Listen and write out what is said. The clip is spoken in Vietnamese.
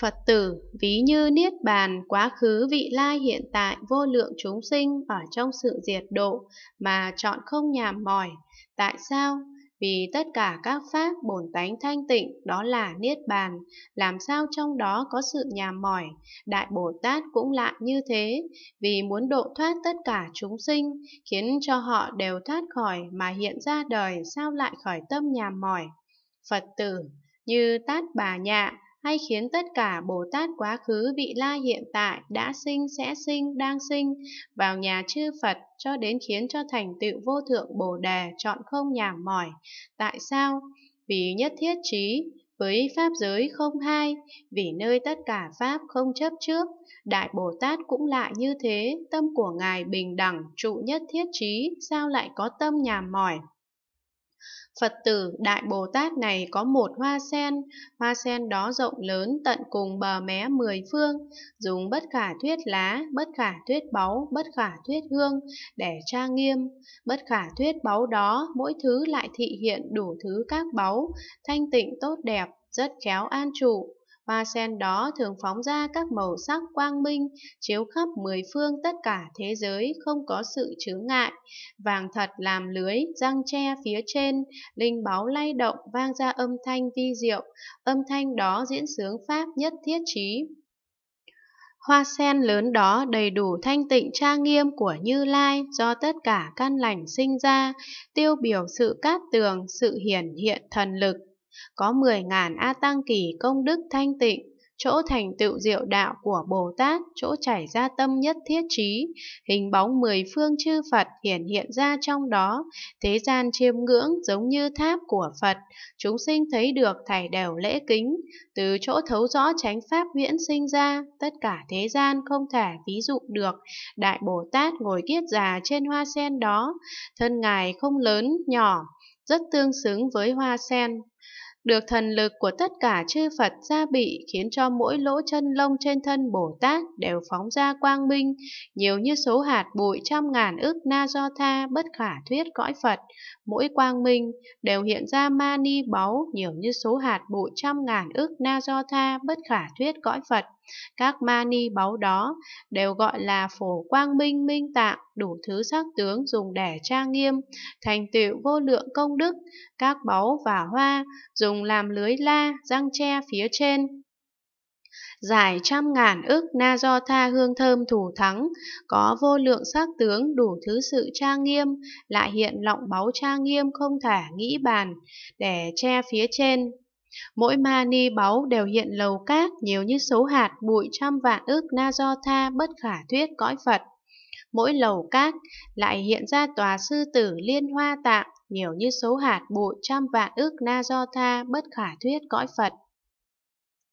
Phật tử ví như niết bàn quá khứ vị lai hiện tại vô lượng chúng sinh ở trong sự diệt độ mà chọn không nhàm mỏi. Tại sao? Vì tất cả các pháp bổn tánh thanh tịnh đó là niết bàn, làm sao trong đó có sự nhàm mỏi. Đại Bồ Tát cũng lại như thế, vì muốn độ thoát tất cả chúng sinh, khiến cho họ đều thoát khỏi mà hiện ra đời sao lại khởi tâm nhàm mỏi. Phật tử như Tát Bà Nhạ hay khiến tất cả Bồ Tát quá khứ vị la hiện tại đã sinh, sẽ sinh, đang sinh vào nhà chư Phật cho đến khiến cho thành tựu vô thượng Bồ Đề chọn không nhảm mỏi. Tại sao? Vì nhất thiết trí với Pháp giới không hai, vì nơi tất cả Pháp không chấp trước, Đại Bồ Tát cũng lại như thế, tâm của Ngài bình đẳng, trụ nhất thiết trí, sao lại có tâm nhàm mỏi? Phật tử Đại Bồ Tát này có một hoa sen, hoa sen đó rộng lớn tận cùng bờ mé mười phương, dùng bất khả thuyết lá, bất khả thuyết báu, bất khả thuyết hương để trang nghiêm. Bất khả thuyết báu đó, mỗi thứ lại thị hiện đủ thứ các báu, thanh tịnh tốt đẹp, rất khéo an trụ. Hoa sen đó thường phóng ra các màu sắc quang minh, chiếu khắp mười phương tất cả thế giới không có sự chướng ngại. Vàng thật làm lưới, răng tre phía trên, linh báu lay động vang ra âm thanh vi diệu, âm thanh đó diễn sướng pháp nhất thiết trí. Hoa sen lớn đó đầy đủ thanh tịnh trang nghiêm của Như Lai do tất cả căn lành sinh ra, tiêu biểu sự cát tường, sự hiển hiện thần lực, có 10.000 A Tăng kỳ công đức thanh tịnh, chỗ thành tựu diệu đạo của Bồ Tát, chỗ chảy ra tâm nhất thiết trí, hình bóng mười phương chư Phật hiển hiện ra trong đó, thế gian chiêm ngưỡng giống như tháp của Phật, chúng sinh thấy được thảy đều lễ kính, từ chỗ thấu rõ chánh pháp viễn sinh ra, tất cả thế gian không thể ví dụ được, Đại Bồ Tát ngồi kiết già trên hoa sen đó, thân Ngài không lớn, nhỏ, rất tương xứng với hoa sen, được thần lực của tất cả chư Phật gia bị khiến cho mỗi lỗ chân lông trên thân Bồ Tát đều phóng ra quang minh, nhiều như số hạt bụi trăm ngàn ức na do tha bất khả thuyết cõi Phật. Mỗi quang minh đều hiện ra ma ni báu nhiều như số hạt bụi trăm ngàn ức na do tha bất khả thuyết cõi Phật. Các mani báu đó đều gọi là phổ quang minh minh tạng, đủ thứ sắc tướng dùng để trang nghiêm, thành tựu vô lượng công đức, các báu và hoa dùng làm lưới la, răng tre phía trên, dài trăm ngàn ức na do tha hương thơm thủ thắng, có vô lượng sắc tướng đủ thứ sự trang nghiêm, lại hiện lọng báu trang nghiêm không thể nghĩ bàn, để che phía trên. Mỗi mani báu đều hiện lầu cát nhiều như số hạt, bụi trăm vạn ước na do tha bất khả thuyết cõi Phật. Mỗi lầu cát lại hiện ra tòa sư tử liên hoa tạng nhiều như số hạt, bụi trăm vạn ước na do tha bất khả thuyết cõi Phật.